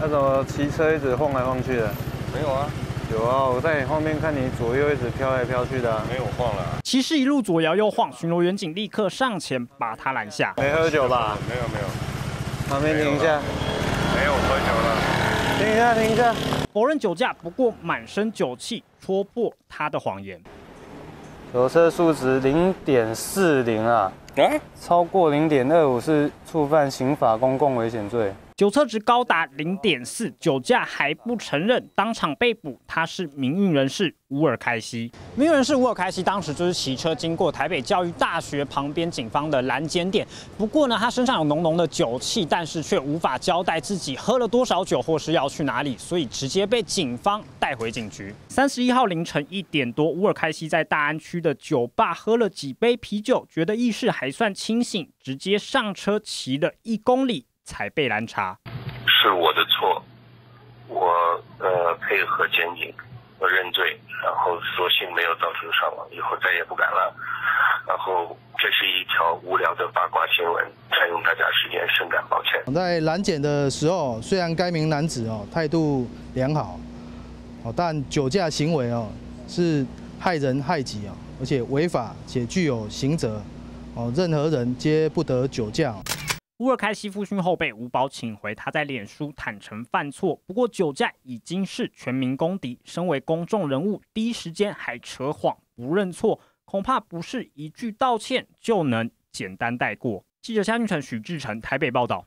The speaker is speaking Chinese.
那怎么骑车一直晃来晃去的？没有啊，有啊，我在你后面看你左右一直飘来飘去的。没有晃了。骑士一路左摇右晃，巡逻员警立刻上前把他拦下。没喝酒吧？没有没有。旁边停一下。没有喝酒了。停一下，停一下。否认酒驾，不过满身酒气，戳破他的谎言。酒测数值零点四零啊，啊，超过零点二五是触犯刑法公共危险罪。酒测值高达零点四，酒驾还不承认，当场被捕。他是民运人士乌尔开西。民运人士乌尔开西当时就是骑车经过台北教育大学旁边警方的拦检点。不过呢，他身上有浓浓的酒气，但是却无法交代自己喝了多少酒或是要去哪里，所以直接被警方带回警局。三十一号凌晨一点多，乌尔开西在大安区的酒吧喝了几杯啤酒，觉得意识还算清醒，直接上车骑了一公里。才被拦查，是我的错，我呃配合检警，我认罪，然后索性没有造成伤亡，以后再也不敢了。然后这是一条无聊的八卦新闻，占用大家时间，深感抱歉。在拦检的时候，虽然该名男子哦态度良好，哦，但酒驾行为哦是害人害己哦，而且违法且具有刑责，哦，任何人皆不得酒驾。乌尔开西夫讯后被吴宝请回，他在脸书坦诚犯错，不过酒驾已经是全民公敌，身为公众人物，第一时间还扯谎不认错，恐怕不是一句道歉就能简单带过。记者夏俊成、许志成台北报道。